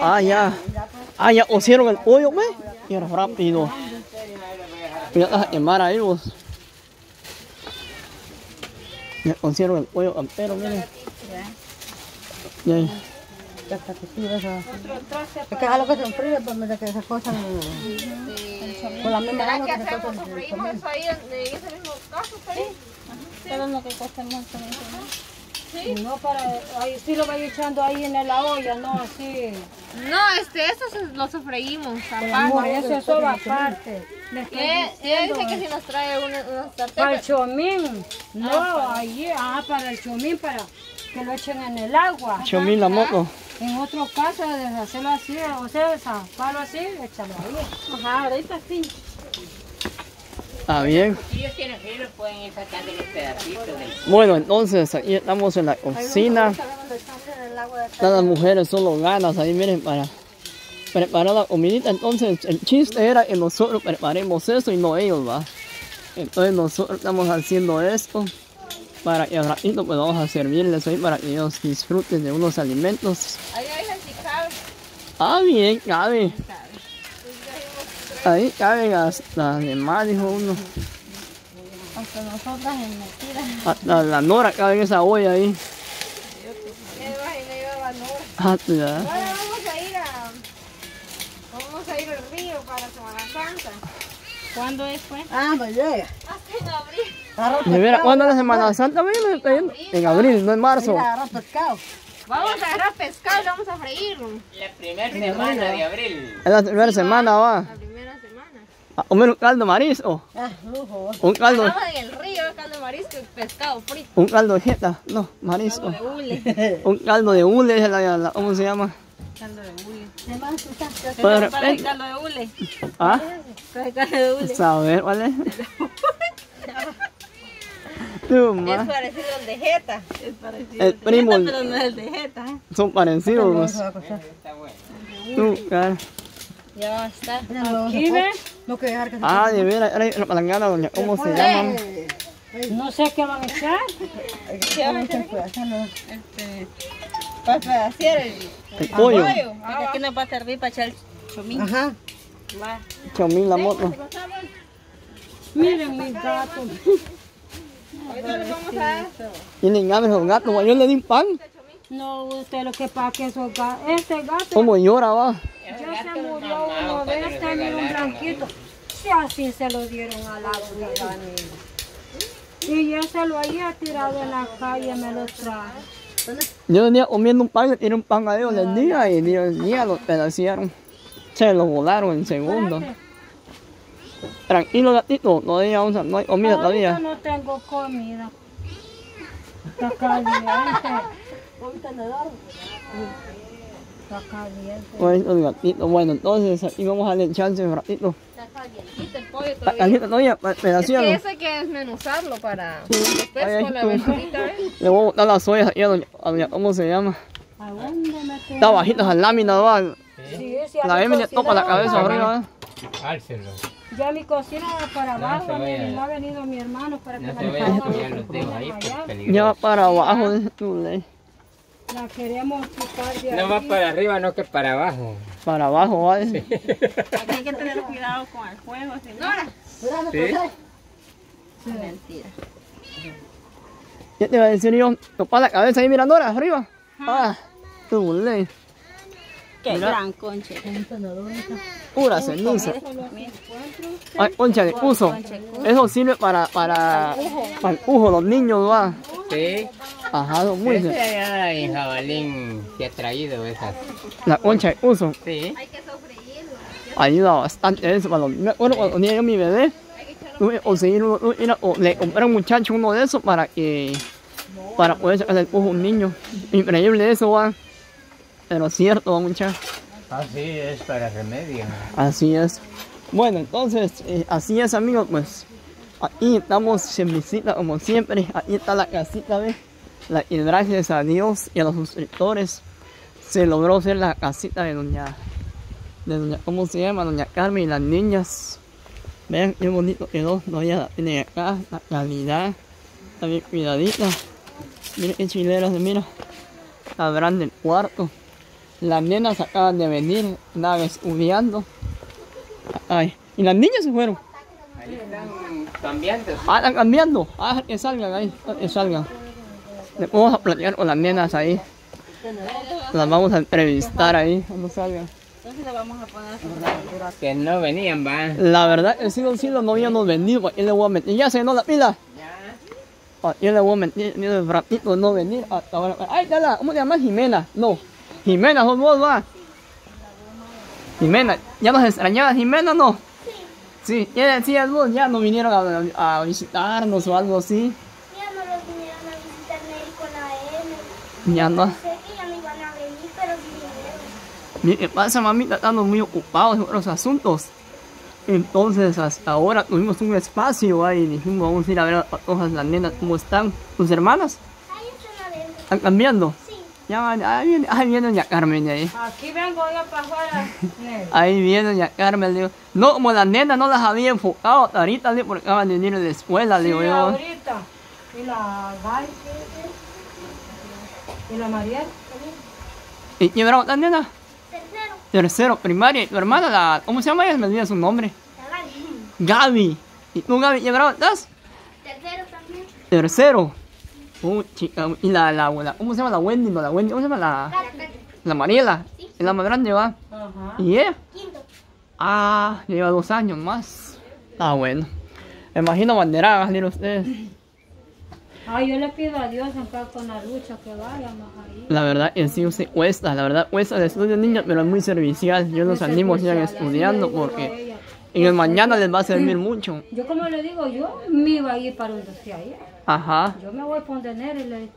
Ah, ya. Ah, ya hicieron el hoyo, güey. Y ahora rápido. Ya las quemar ahí, vos. Ya hicieron el hoyo entero, miren. Ya. Ya. Es que es algo que se enfríe, pues mira que esas cosas. Con la misma ¿Será agua que se hacemos? cosas ¿Sofreímos eso ahí en en ese mismo caso? Feliz? Pero lo que cuesta mucho, ¿no? No, para... Ahí sí lo vaya echando ahí en la olla, no así. No, este, eso se- lo sofreímos Amor, aparte. eso es todo aparte. Ella ella dice diciendo. que si nos trae una, unas Para el chomín. No, allí, ah, para el chomín, para que lo echen en el agua. Chomín la moto. En otro caso, de hacerlo así, o sea, zafarlo así, échalo ahí. Ajá, ahorita sí. Ah, bien. Si ellos tienen frío, pueden ir sacando los pedacitos del Bueno, entonces aquí estamos en la cocina. Todas las mujeres solo ganas ahí, miren, para preparar la comidita. Entonces, el chiste era que nosotros preparemos eso y no ellos, va. Entonces, nosotros estamos haciendo esto para que al ratito pues vamos a servirles ahí para que ellos disfruten de unos alimentos. Ahí hay salchichado. Ah, bien, cabe. Ahí caben hasta demás, dijo uno. Hasta nosotras en metidas. Hasta la nora cabe en esa olla ahí. Ah, ya. Ahora vamos a ir a... Vamos a ir al río para Semana Santa. ¿Cuándo es, pues? Ah, pues llega. Hasta en abril. Agarrar De veras, ¿cuándo es la Semana Santa? Está yendo. En abril, no en marzo. agarrar pescado. Vamos a agarrar pescado y lo vamos a freír. La primera semana de abril. Es la primera semana, va. La primera semana. A comer un caldo marisco. Ah, lujo. Un caldo, en el río, caldo de marisco y pescado frito. un caldo de jeta. No, marisco. De hule. Un caldo de hule, es la, la- ¿cómo se llama? Caldo de hule. Pues de Para el repente. caldo de hule. Ah, Para el caldo de hule. saber, ¿vale? Tú, Es parecido al de jeta. Es parecido El primo, pero no es el de jeta. ¿eh? son parecidos. los- Está bueno. Tú, cara. Ya está. Aquí ve. No que dejar que se Ah, de veras, era la palangana, doña, ¿cómo se llaman? No sé qué van a echar. Este, para pedacear el El pollo. pollo. Aquí nos va a servir para echar el chomín. Ajá. Chomín la moto. Miren mis gatos. Ahorita les vamos a dar. Tienen hambre los gatos, yo le di un pan. No, usted lo que pasa que esos gatos, este gato ¿Cómo llora, va? ya se murió uno de este, mira un blanquito. Y así se lo dieron a la abuela. Y yo se lo había tirado en la calle, me lo traje. Yo venía comiendo un pan, tiré un pan a ellos, les di y Dios mío, lo pedacearon. Se lo volaron en segundos. Tranquilo, gatito, no hay, no hay comida todavía. no tengo comida. Está caliente. Gatitos, bueno, entonces aquí vamos a darle chance un ratito. Está calientito el pollo Está todavía. caliente todavía, pe- Es que hay que desmenuzarlo para después Ay, ay, con la tú. verdurita, ¿ves? Le voy a botar las ollas aquí a doña, a doña- ¿cómo se llama? ¿A dónde me Está bajita esa lámina, va. Sí, sí, a La mi M le cocina topa la cabeza arriba. Álcelo. Ya mi cocina va para abajo, miren, no ha venido mi hermano para que No me la pues. Ya va para abajo, tú. La queremos quitar de No va para arriba, no que para abajo. Para abajo, va. dice. Hay que tener cuidado con el fuego, si no. ¿Sí? Mentira. ¿Qué te iba a decir yo? Topa la cabeza ahí mirando ahora arriba. Ah, tú, ley. Qué Mira. gran conche. Pura ceniza. Ay, concha de cuso. Eso sirve para, para, para el pujo, los niños, va. Sí. Ajá, don muy Ese bien. allá en Jabalín se ha traído esas. La concha de uso Sí. Hay que sofreírlo. ayuda bastante eso. Para los, me acuerdo cuando tenía yo mi bebé, tuve que conseguir uno, uno- era- o le compré a un muchacho uno de esos para que, para poder sacar el pujo a un niño. Increíble eso, va. Pero cierto, va, muchacho. Así es para remedio. Así es. Bueno, entonces, eh, así es, amigos, pues. Aquí estamos en visita, como siempre. Aquí está la casita, ¿ves? La, y gracias a Dios y a los suscriptores se logró hacer la casita de doña, de doña, ¿cómo se llama? Doña Carmen y las niñas. Vean qué bonito quedó. No, ya la tienen acá, la calidad. Está bien cuidadita. Miren qué chilera se mira. Está grande el cuarto. Las nenas acaban de venir, andaban estudiando. Ay, y las niñas se fueron. Ahí están cambiando. Ah, están cambiando. Ah, que salgan ahí, que salgan. Le vamos a platicar con las nenas ahí. Las vamos a entrevistar ahí cuando salgan. Entonces le vamos a poner su Que no venían, va. La verdad, el siglo siglo no habíamos pues, yo le voy a. Ya se llenó la pila. Ah, yo le voy a mentir, yo el ratito no venir hasta ahora. Ay, dala, ¿cómo te llamas? Jimena. No, Jimena, sos vos, va. Jimena, ¿ya nos extrañabas, Jimena, no? Sí, ya decías vos, ya no vinieron a, a visitarnos o algo así. Ya no los vinieron a visitar con la M. Ya no. Sé que ya no iban a venir, pero sí vinieron. ¿Qué pasa, mamita? Estamos muy ocupados en otros asuntos. Entonces, hasta ahora tuvimos un espacio ahí y dijimos, vamos a ir a ver a todas las nenas cómo están. ¿Tus hermanas? Ahí están adentro. ¿Están cambiando? Ya van, ahí viene, ahí viene doña Carmen ahí. Aquí vengo yo para afuera. Ahí viene doña Carmen, digo. No, como las nenas no las había enfocado ahorita, digo, porque acaban de venir de la escuela, digo Sí, yo. ahorita. Y la Gal. Y la María. ¿Y llevaron las nenas? Tercero. Tercero, primaria. ¿Y tu hermana, la, cómo se llama ella? Me olvida su nombre. La Gal. Gaby. ¿Y tú, Gaby, llevaron las? Tercero también. Tercero. Uh, chica, y la, la, la, ¿cómo se llama la Wendy? No, la Wendy, ¿cómo se llama la, la Mariela? Es la más grande, va. Ajá. ¿Y ella? Quinto. Ah, lleva dos años más. Ah, bueno. Me imagino bandera a salir ustedes. Ay, yo le pido a Dios acá con la lucha que vaya ahí. La verdad, en sí se cuesta, la verdad, cuesta el estudio de niños, pero es muy servicial. Yo los animo a sigan estudiando porque en el mañana les va a servir mucho. Yo como le digo, yo me iba a ir para donde usted ahí. Ajá. Yo me voy a poner y le...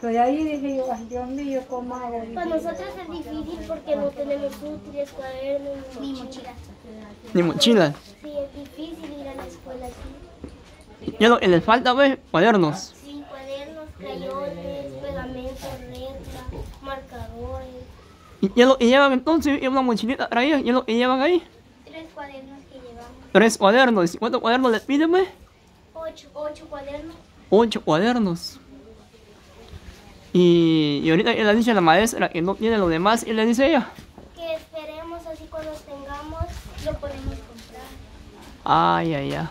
Pero ahí dije yo, Dios mío, ¿cómo hago? Para nosotros es difícil porque no tenemos útiles, cuadernos, ni mochilas. Ni mochila. Sí, es difícil ir a la escuela así. Y lo que les falta, pues, cuadernos. Sí, cuadernos, crayones, pegamentos, reglas, marcadores. ¿Y y lo que llevan entonces? ¿Y una mochilita traída? ¿Y lo que llevan ahí? Tres cuadernos. Tres cuadernos. ¿Y cuántos cuadernos les piden, pues? Ocho, ocho cuadernos. Ocho cuadernos. Y, y ahorita le dice a la maestra que no tiene lo demás y le dice ella. Que esperemos así cuando tengamos lo podemos comprar. Ay, ay, ay.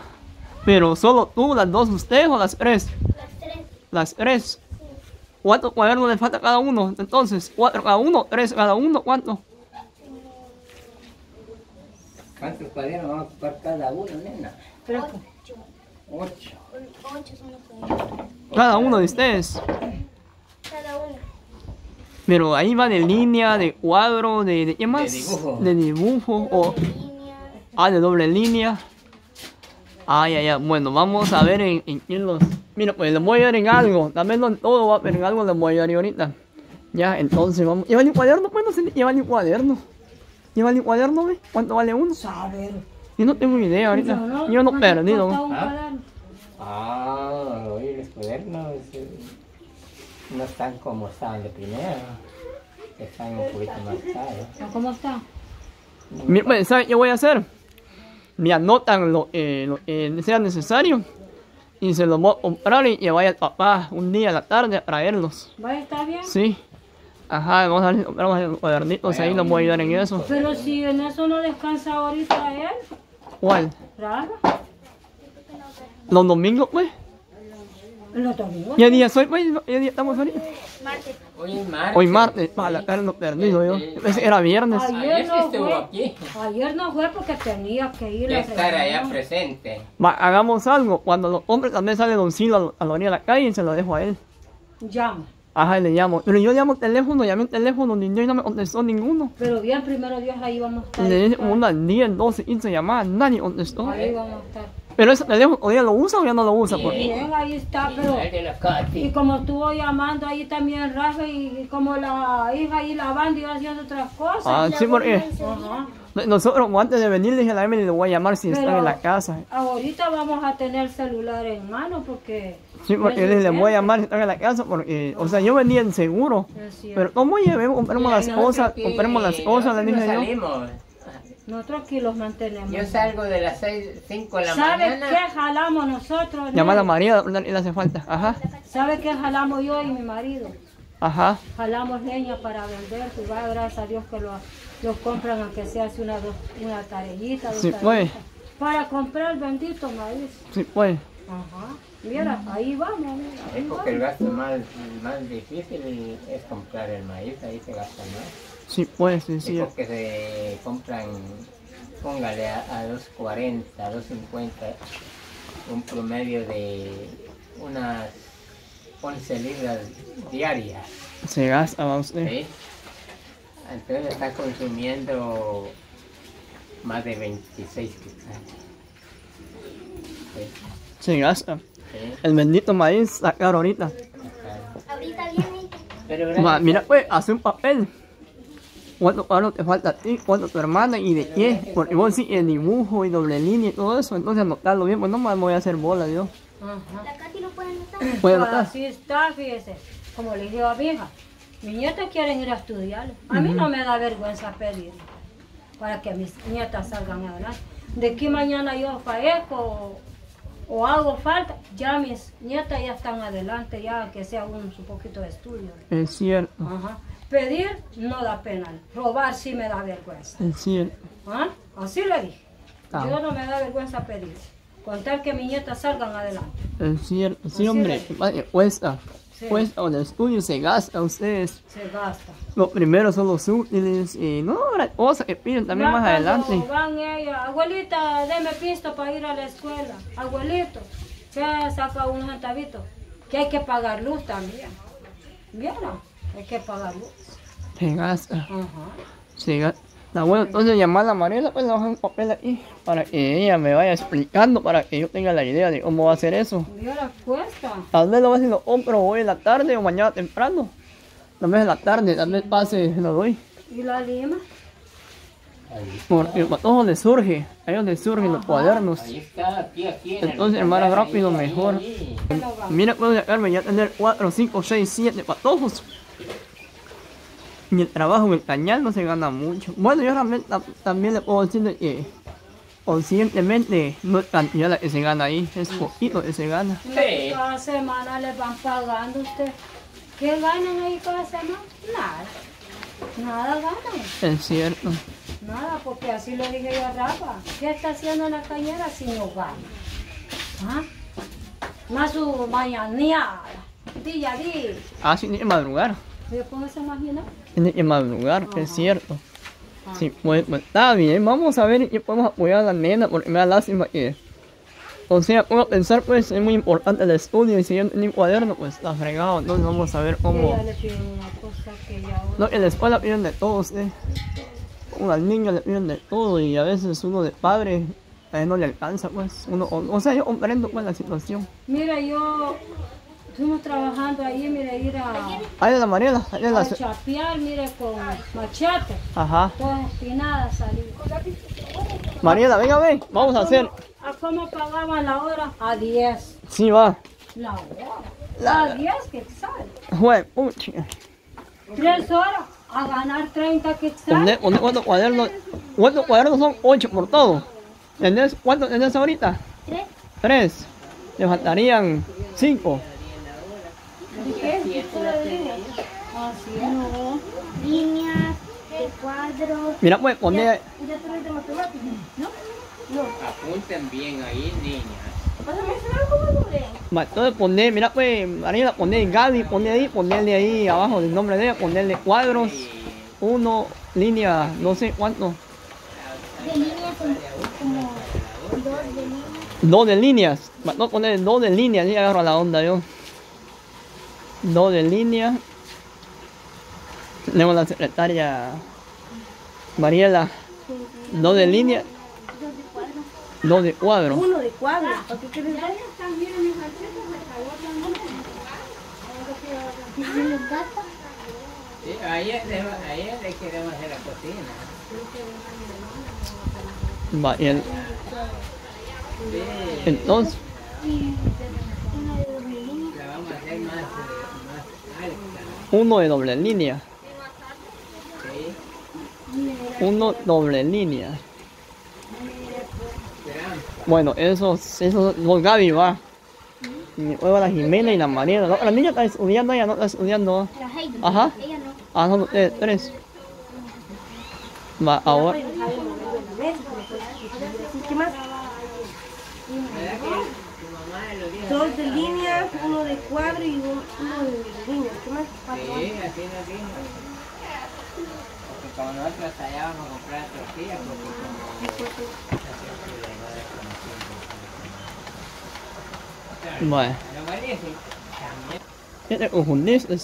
Pero solo tú, las dos, ustedes o las tres. Las tres. Las tres. ¿Cuántos cuadernos le falta cada uno? Entonces, cuatro cada uno, tres cada uno, ¿cuánto? ¿Cuántos cuadernos vamos a ocupar cada uno, nena? Ocho. Ocho. Ocho son los cuadernos. Cada uno de ustedes. Cada uno. Pero ahí va de línea, de cuadro, de, de ¿qué más? dibujo. De dibujo o Línea. ah, de doble línea. Ay, ay, ay. Bueno, vamos a ver en, en quién los. Mira, pues les voy a ayudar en algo. También no en todo, va, pero en algo les voy a ayudar ahorita. Ya, entonces vamos. ¿Llevan un cuaderno? Pues no sé, llevan un cuaderno. ¿Llevan un cuaderno, ve? ¿Cuánto vale uno? Saber. Yo no tengo idea ahorita. Yo no he perdido. Un ¿Ah? cuaderno. Ah, oye, los cuadernos no están como estaban de primero. Están un poquito más caros. ¿Cómo está? Mira, pues, ¿sabes qué voy a hacer? Me anotan lo, eh, lo que sea necesario. Y se los voy a comprar y llevar al papá un día a la tarde a traerlos. ¿Va a estar bien? Sí. Ajá, vamos a ver compramos los cuadernitos ahí, los voy a ayudar en eso. Pero si en eso no descansa ahorita él, ¿Cuál? raro. ¿Los domingos, pues? Lo domingo. ¿Qué día soy, pues? ¿Qué día estamos ahorita? Martes. Hoy es martes. Hoy martes. Para la cara no perdido yo. Era viernes. Ayer no fue. Ayer no fue porque tenía que ir a Estar allá presente. Hagamos algo. Cuando los hombres también sale Don Silo a la orilla de la calle y se lo dejo a él. Llama. Ajá, y le llamo. Pero yo llamo al teléfono, llamé al teléfono, ni yo y no me contestó ninguno. Pero bien, primero Dios, ahí vamos a estar. Le di como unas 10, 12, 15 llamadas, nadie contestó. Ahí vamos a estar. Pero ese teléfono, ¿o ya lo usa o ya no lo usa? Porque Bien, ahí está, pero... Y como estuvo llamando ahí también Rafa y como la hija ahí lavando y haciendo otras cosas. Ah, sí, porque Ajá. nosotros antes de venir le dije a la Emily le voy a llamar si está Pero- en la casa. Ahorita vamos a tener celular en mano porque... Sí, porque yo le dije, le voy a llamar si está en la casa porque, o sea, yo venía en seguro. Pero ¿cómo llevemos? Compremos las cosas, aquí- compremos las cosas, le nosotros dije yo. salimos. Nosotros aquí los mantenemos. Yo salgo de las 6, 5 de la ¿Sabe mañana. qué jalamos nosotros? Llamar a Nelly? María y le hace falta. Ajá. ¿Sabe qué jalamos yo y mi marido? Ajá. jalamos leña para vender, y va, gracias a Dios que lo- los compran aunque se hace una, dos- una tarellita, dos Sí, pues. tarellitas, para comprar el bendito maíz. Sí, pues. Ajá. Mira, ahí vamos, mira, Es porque el vamos. gasto más, más difícil es comprar el maíz, ahí se gasta más. Sí, pues, sí, Es sí. porque se compran, póngale a, a 2.40, 2.50, un promedio de unas 11 libras diarias. Se gasta, va usted. ¿sí? Entonces está consumiendo más de 26 quetzales. ¿sí? Se gasta. ¿sí? El bendito maíz está caro ahorita. Ahorita viene. Ma, mira, pues, hace un papel. ¿Cuánto cuadro te falta a ti? ¿Cuánto a tu hermana? ¿Y de qué? Porque vos sí, el dibujo y doble línea y todo eso. Entonces anotarlo bien, pues no más me voy a hacer bola. Ajá. La Katy lo puede anotar. Así está, fíjese. Como le digo a mi hija, mis nietas quieren ir a estudiar. A mí no me da vergüenza pedir para que mis nietas salgan adelante. De que mañana yo fallezco o, o hago falta, ya mis nietas ya están adelante, ya que sea un poquito de estudio. Es cierto, Ajá. Pedir no da pena, robar sí me da vergüenza. es cierto. ¿Ah? Así le dije. Ah. Yo no me da vergüenza pedir. Contar que mis nietas salgan adelante. Es cierto. Sí, Así hombre, cuesta. Sí. Cuesta, con el estudio se gasta ustedes. Se gasta. Lo primero son los útiles y no, la cosa que piden también Ya más adelante. Van abuelita, deme pisto para ir a la escuela. Abuelito, ya saca un centavito. Que hay que pagar luz también. ¿Vieron? Hay que pagar luz. Se gasta, Ajá. se gasta. La bueno, entonces llamar a la Mariela, pues le bajar un papel aquí para que ella me vaya explicando, para que yo tenga la idea de cómo va a hacer eso. Vieron, cuesta. Tal vez lo voy a lo compro hoy en la tarde o mañana temprano. Tal vez en la tarde, tal vez pase, lo doy. ¿Y la lima? Porque a todos les surge, a ellos les surgen los cuadernos. ahí está, aquí, aquí. en el Entonces, hermano, lugar, rápido, ahí, mejor. ahí. Mira, puedo sacarme ya tener 4, 5, 6, 7 patojos. Y el trabajo en el cañal no se gana mucho. Bueno, yo realmente tam- también le puedo decir de que conscientemente no es cantidad la que se gana ahí, es poquito que se gana. Sí. Cada semana les van pagando usted. ¿Qué ganan ahí cada semana? Nada. Nada ganan. Es cierto. Nada, porque así le dije yo a Rafa. ¿Qué está haciendo en la cañera si no gana? ¿Ah? Más su mañaneada. Día a día. Ah, que madrugar. ¿Se puede se imaginar? Tiene que madrugar, es cierto. Sí, pues, pues, está bien, vamos a ver y podemos apoyar a la nena porque me da lástima que... O sea, puedo pensar, pues, es muy importante el estudio y si yo tengo un cuaderno, pues está fregado. Entonces vamos a ver cómo... Ella le una cosa que ya No, en la escuela piden de todo, ¿sí? Uno al niño le piden de todo y a veces uno de padre a él no le alcanza, pues. Uno, o, o sea, yo comprendo pues la situación. Mira, yo estuvimos trabajando ahí, mire, ir a, Ahí de la Mariela, ahí de la... a chapear, mire, con machete. Ajá. Todas espinadas salí. Mariela, venga, ven, vamos a hacer. ¿A cómo pagaban la hora? A 10. Sí, va. La hora. A 10 quetzales. Jue, pucha. Tres horas a ganar 30 Poner, quetzales. cuántos cuadernos. ¿Cuántos cuadernos son? Ocho por todo. ¿Tenés, ¿Cuántos tenés ahorita? Tres. Tres. Le faltarían cinco. Así es. No. Líneas de cuadros. Mira, pues, poner. Y de todo de matemáticas. ¿No? Apunten bien ahí, niñas. Pásame Entonces poner, mira pues, Mariela, poner Gaby, poner ahí, ponerle ahí abajo el nombre de ella, ponerle cuadros, uno, línea, no sé cuánto, De líneas son como dos de líneas. dos de líneas, no poner dos de líneas, ahí agarro la onda yo. Dos de línea. Tenemos la secretaria Mariela, dos de línea, dos de cuadro. Uno de cuadros. ¿Para qué quieres dos? ¿Y si los gatos? Sí, ahí es de- ahí es de queremos hacer la cocina. Va, y el- entonces. La vamos a hacer más, eh. Uno de doble línea, uno doble línea. Bueno, esos, esos, los Gaby va. Y luego la Jimena y la Mariela. ¿no? La niña está estudiando, ella no está estudiando. Ajá. Ella no. Ah, son ustedes tres. Va, ahora. ¿Qué más? Dos de línea, uno de cuadro y uno uno de línea. ¿Qué más? Cuatro. Sí, así es así. Porque como nosotros allá vamos a comprar tortillas, porque como... Bueno, Pero buenísimo. ¿qué te confundiste?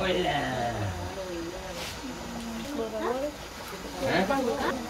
Hola. ¿Eh?